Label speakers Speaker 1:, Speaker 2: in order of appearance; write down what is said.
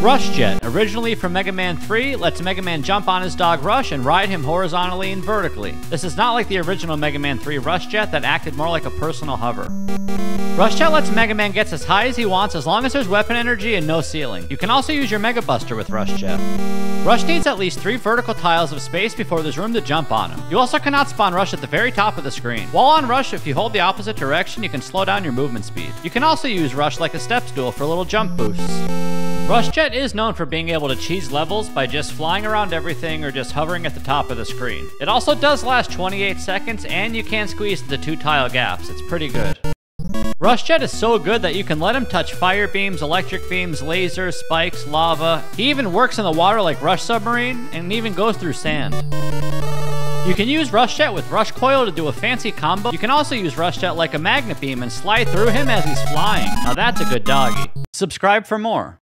Speaker 1: Rush Jet, originally from Mega Man 3, lets Mega Man jump on his dog Rush and ride him horizontally and vertically. This is not like the original Mega Man 3 Rush Jet that acted more like a personal hover. Rush Jet lets Mega Man get as high as he wants as long as there's weapon energy and no ceiling. You can also use your Mega Buster with Rush Jet. Rush needs at least three vertical tiles of space before there's room to jump on him. You also cannot spawn Rush at the very top of the screen. While on Rush, if you hold the opposite direction, you can slow down your movement speed. You can also use Rush like a step stool for little jump boosts. Rush Jet is known for being able to cheese levels by just flying around everything or just hovering at the top of the screen. It also does last 28 seconds and you can squeeze the two tile gaps. It's pretty good. Rush Jet is so good that you can let him touch fire beams, electric beams, lasers, spikes, lava. He even works in the water like Rush Submarine and even goes through sand. You can use Rush Jet with Rush Coil to do a fancy combo. You can also use Rush Jet like a magnet beam and slide through him as he's flying. Now that's a good doggy. Subscribe for more.